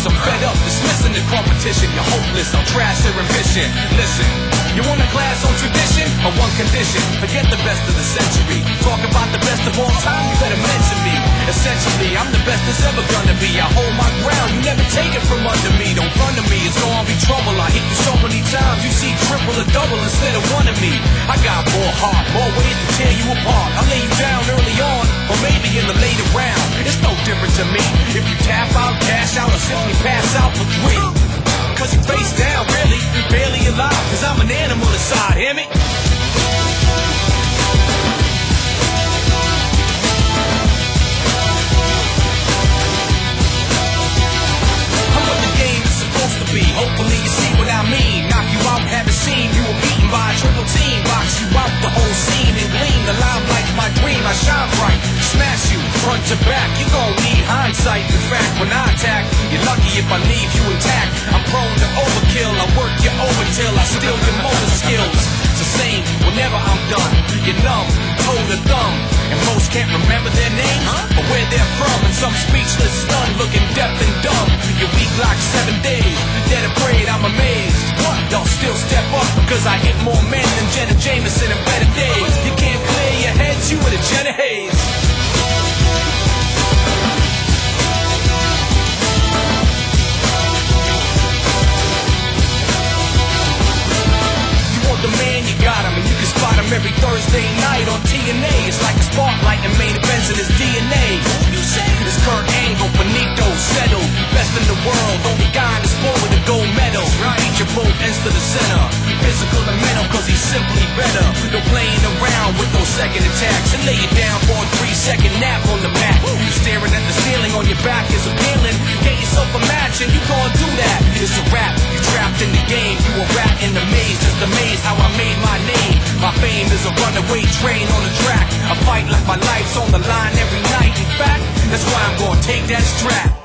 I'm fed up dismissing the competition. You're hopeless, I'll trash their ambition. Listen, you want a class on tradition? On one condition, forget the best of the century. Talk about the best of all time, you better Essentially, I'm the best there's ever gonna be. I hold my ground, you never take it from under me. Shine bright, smash you front to back. You gon' need hindsight. In fact, when I attack, you're lucky if I leave you intact. I'm prone to overkill. I work you over till I steal your motor skills. It's the same whenever I'm done. You're numb, toe to thumb. And most can't remember their names or where they're from. And some speechless, stunned, looking deaf and dumb. You're weak like seven days. Dead afraid, I'm amazed. What? Y'all still step up because I hit more men than Jenna Jameson in Hayes. You want the man, you got him, and you can spot him every Thursday night on TNA. It's like a spotlight and main events in his DNA. You say this Kurt Angle, Benito, settled, best in the world, only guy in the sport with a gold medal. Feature both ends to the center, physical and mental, cause he's simply better. No playing around with no second attacks, and lay it down second nap on the mat. You staring at the ceiling on your back is appealing. Get yourself a match and you can't do that. It's a rap, you trapped in the game, you a rat in the maze, just amazed how I made my name. My fame is a runaway train on the track. I fight like my life's on the line every night. In fact, that's why I'm gonna take that strap.